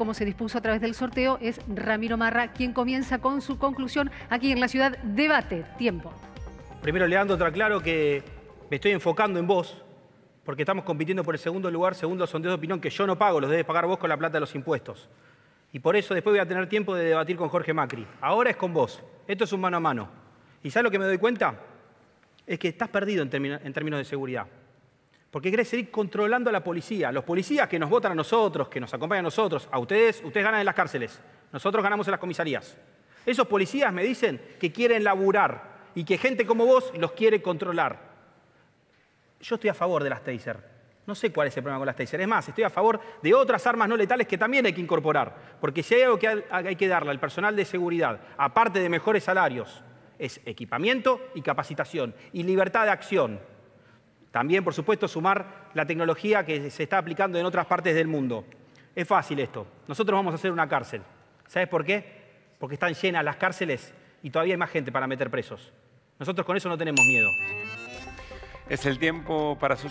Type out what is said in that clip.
como se dispuso a través del sorteo, es Ramiro Marra quien comienza con su conclusión aquí en la ciudad. Debate, tiempo. Primero, Leandro, te aclaro que me estoy enfocando en vos, porque estamos compitiendo por el segundo lugar, segundo sondeo de opinión, que yo no pago, los debes pagar vos con la plata de los impuestos. Y por eso después voy a tener tiempo de debatir con Jorge Macri. Ahora es con vos. Esto es un mano a mano. ¿Y sabes lo que me doy cuenta? Es que estás perdido en, términos de seguridad. Porque querés seguir controlando a la policía. Los policías que nos votan a nosotros, que nos acompañan a nosotros, a ustedes, ustedes ganan en las cárceles. Nosotros ganamos en las comisarías. Esos policías me dicen que quieren laburar y que gente como vos los quiere controlar. Yo estoy a favor de las taser. No sé cuál es el problema con las taser. Es más, estoy a favor de otras armas no letales que también hay que incorporar. Porque si hay algo que hay que darle al personal de seguridad, aparte de mejores salarios, es equipamiento y capacitación y libertad de acción. También, por supuesto, sumar la tecnología que se está aplicando en otras partes del mundo. Es fácil esto. Nosotros vamos a hacer una cárcel. ¿Sabes por qué? Porque están llenas las cárceles y todavía hay más gente para meter presos. Nosotros con eso no tenemos miedo. Es el tiempo para sus